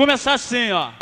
Começar assim, ó.